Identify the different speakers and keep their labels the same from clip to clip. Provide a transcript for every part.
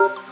Speaker 1: you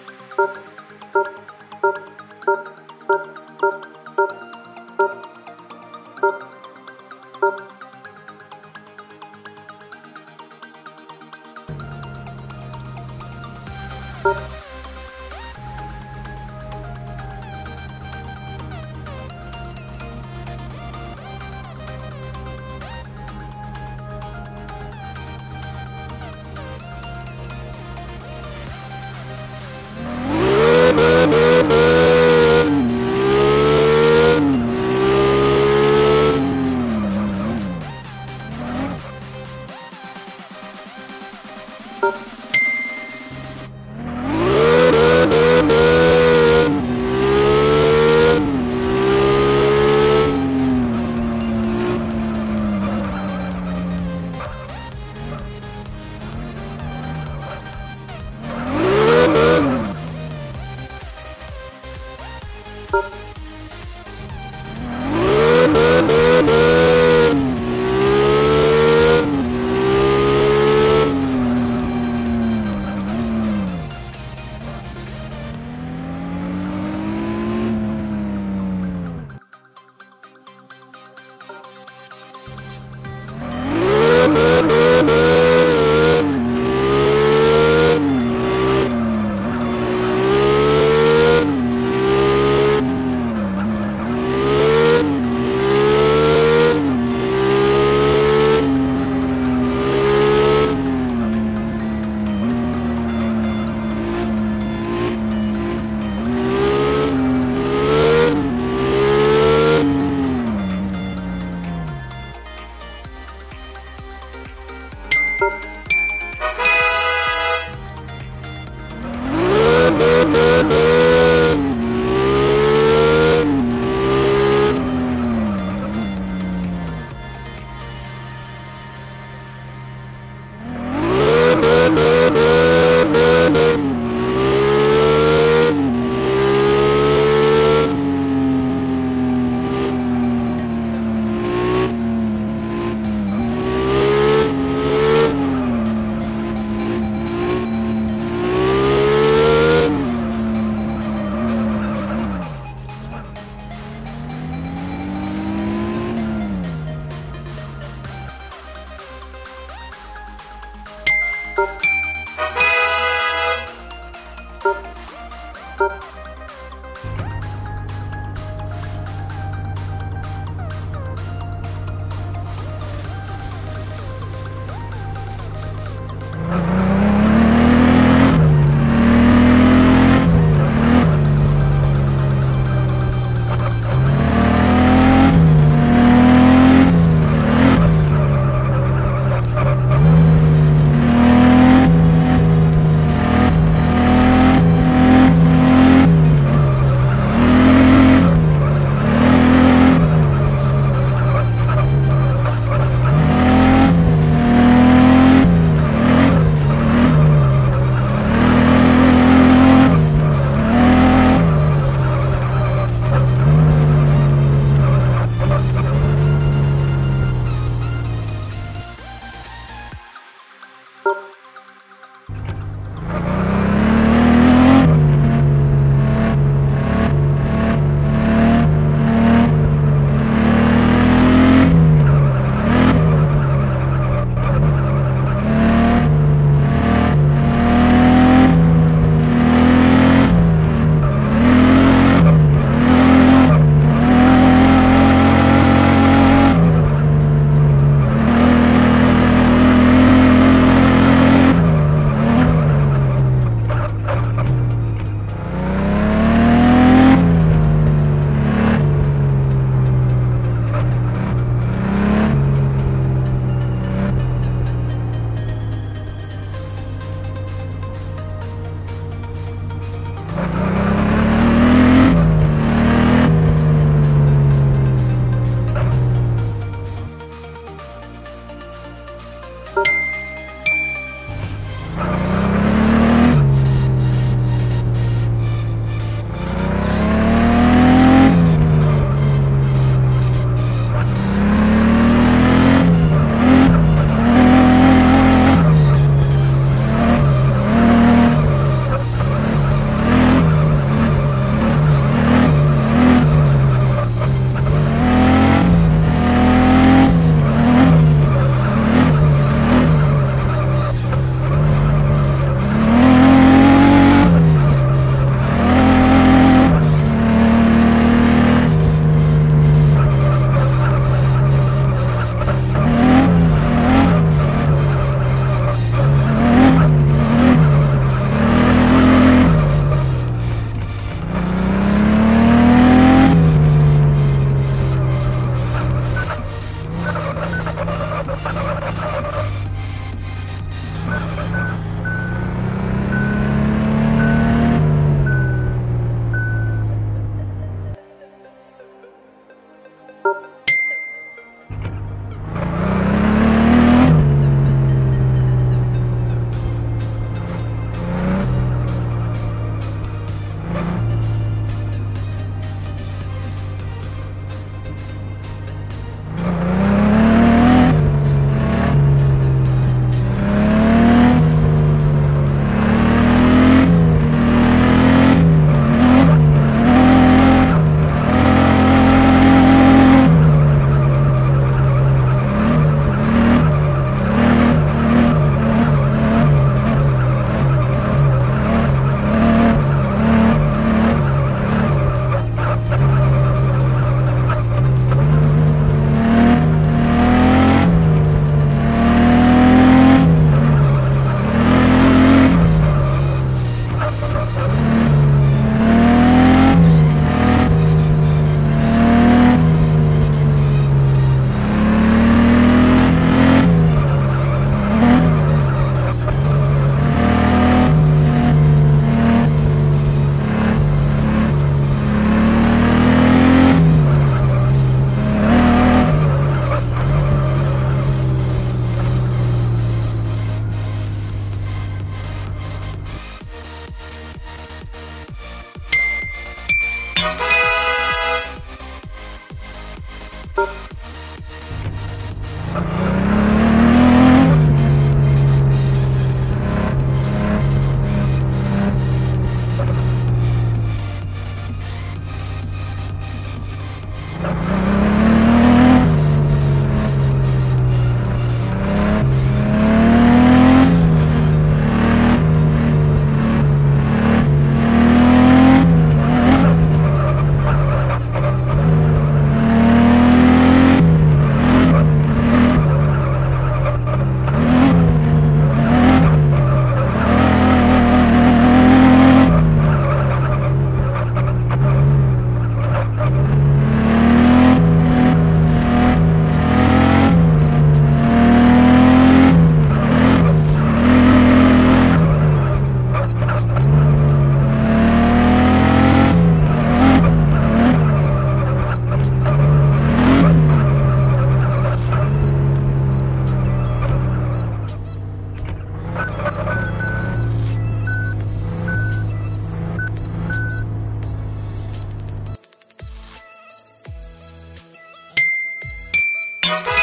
Speaker 1: Thank you.